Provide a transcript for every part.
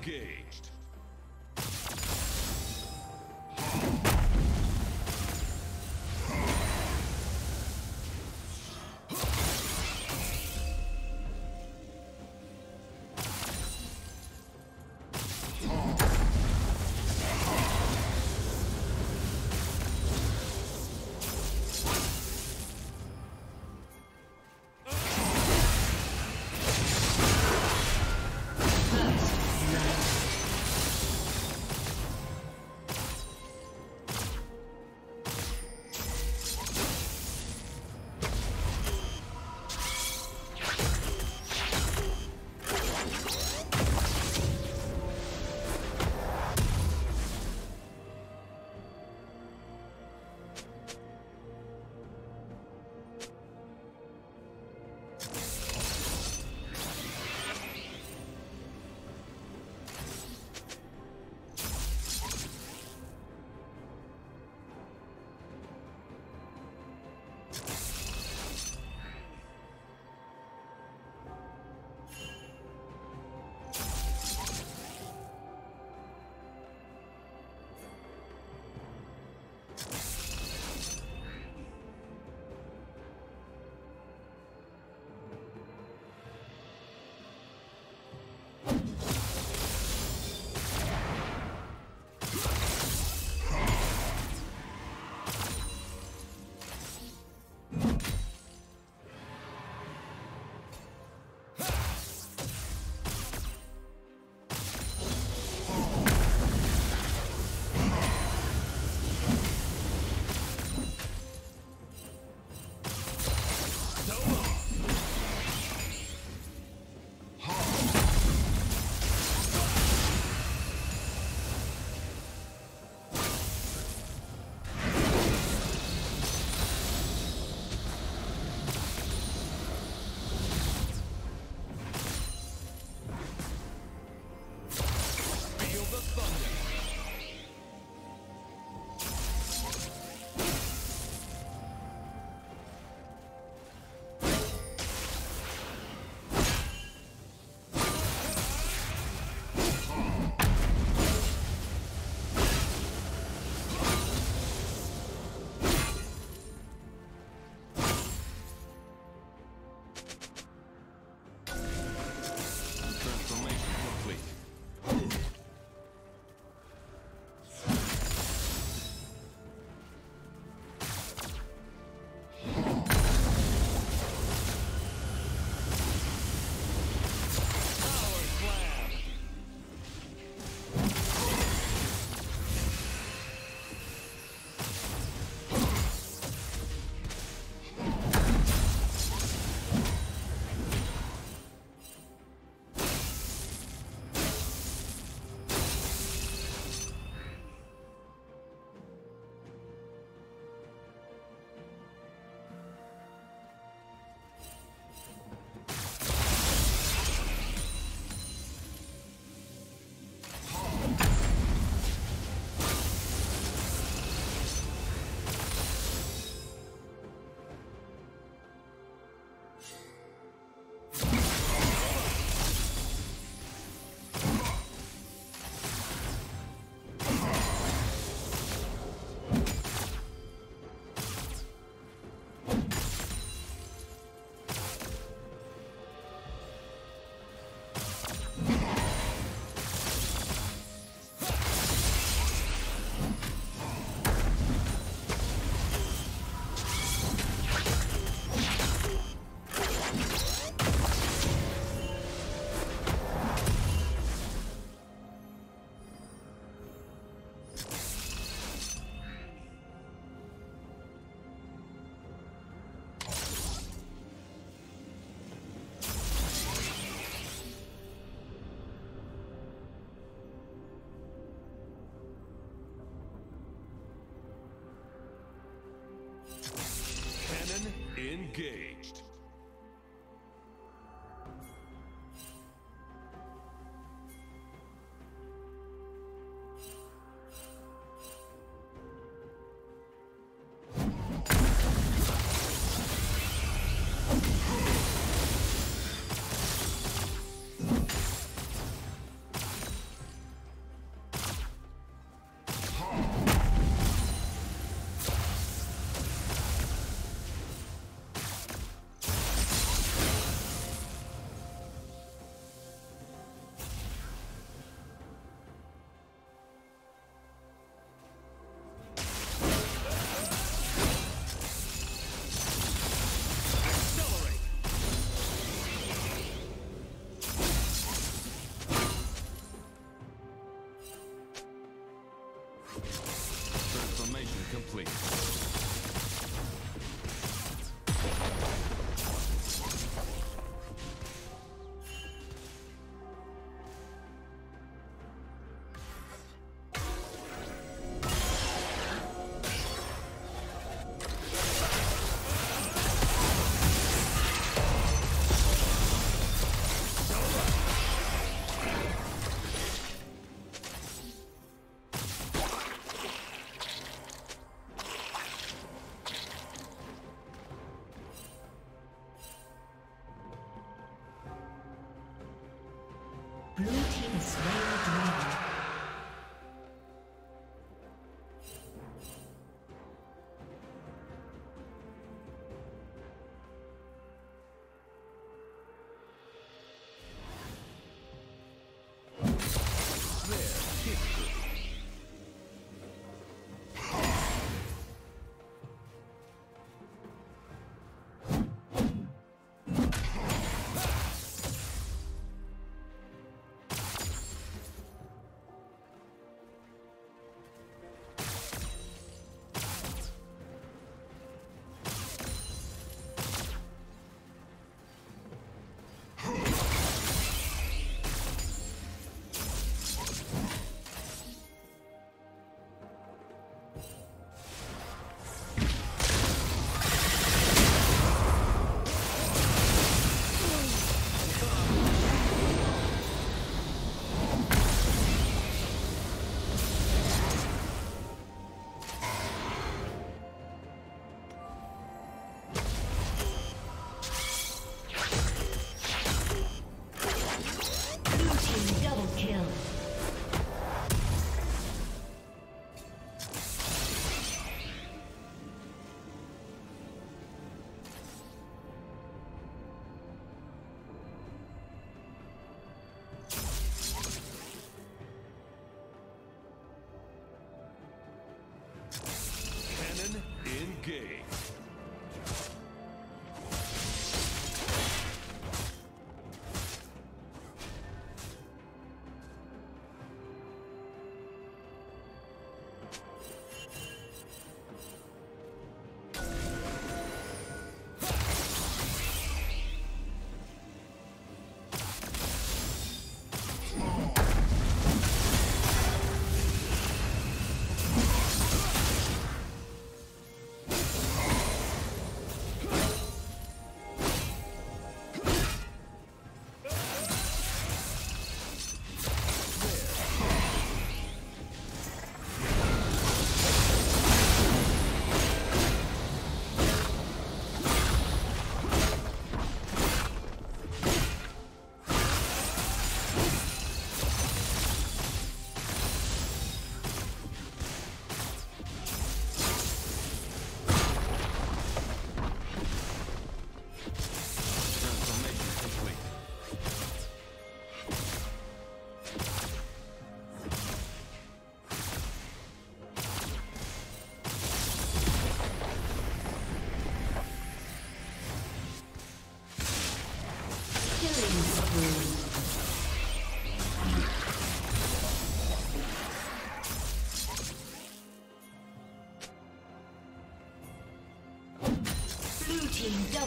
engaged. Engaged. Complete. Team slain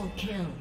double kill.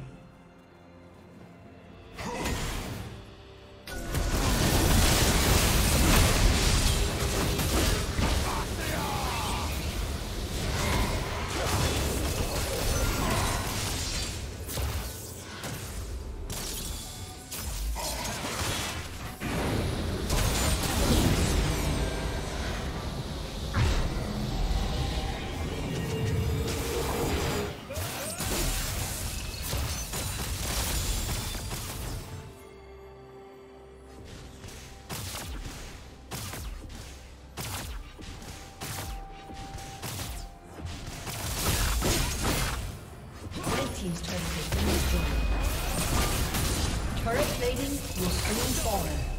Will soon fall.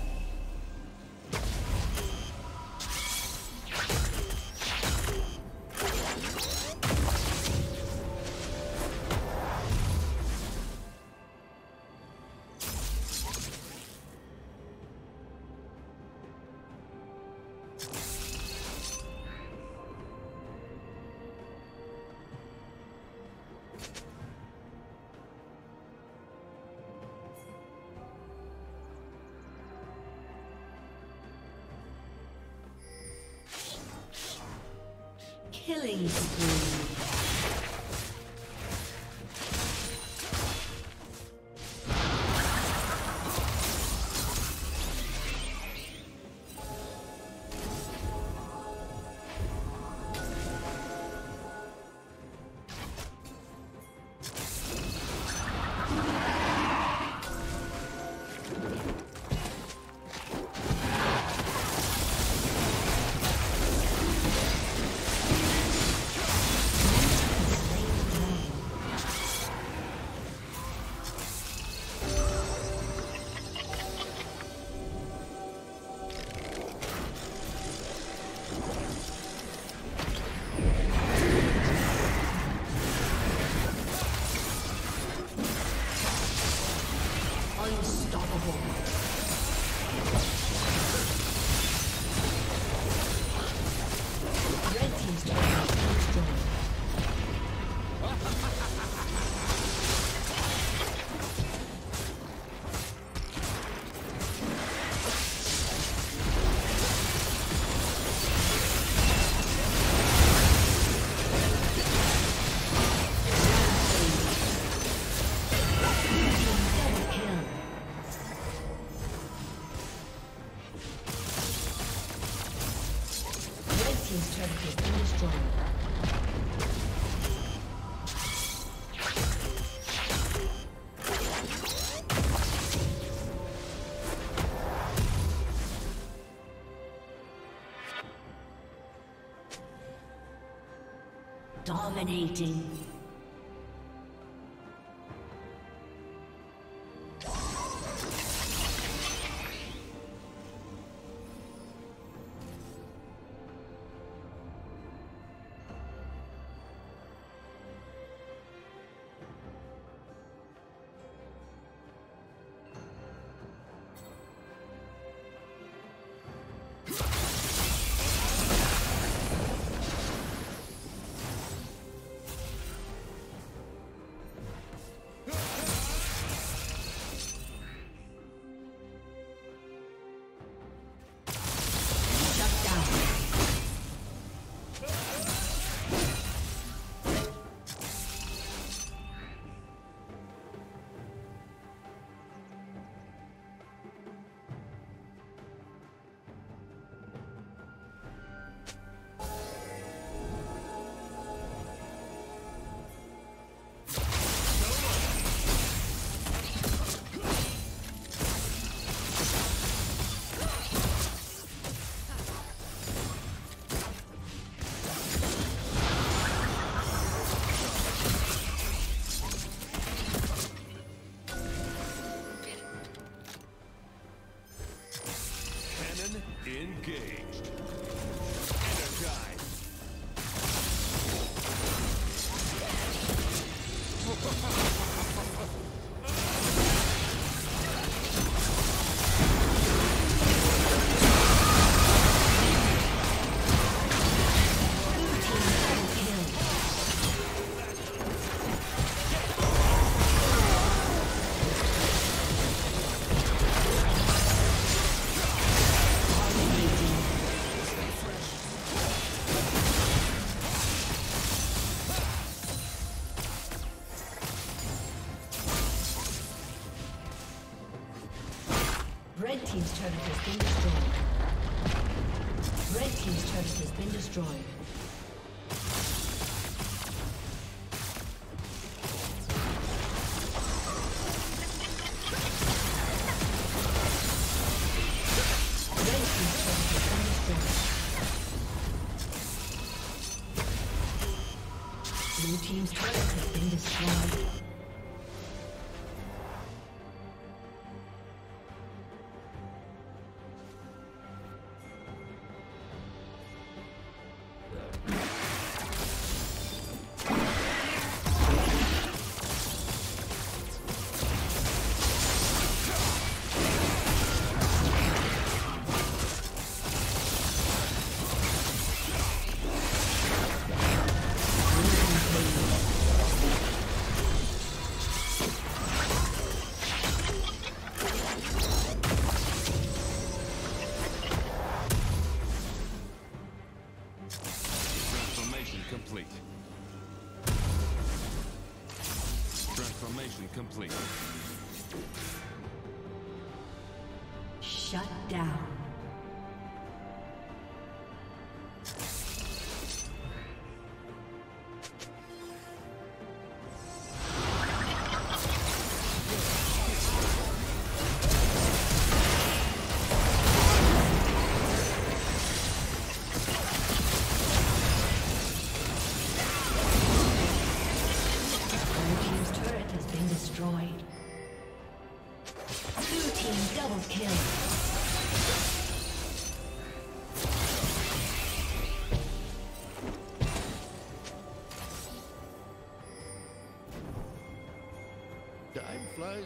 Dominating.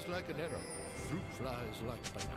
Like an arrow. Fruit flies like banana.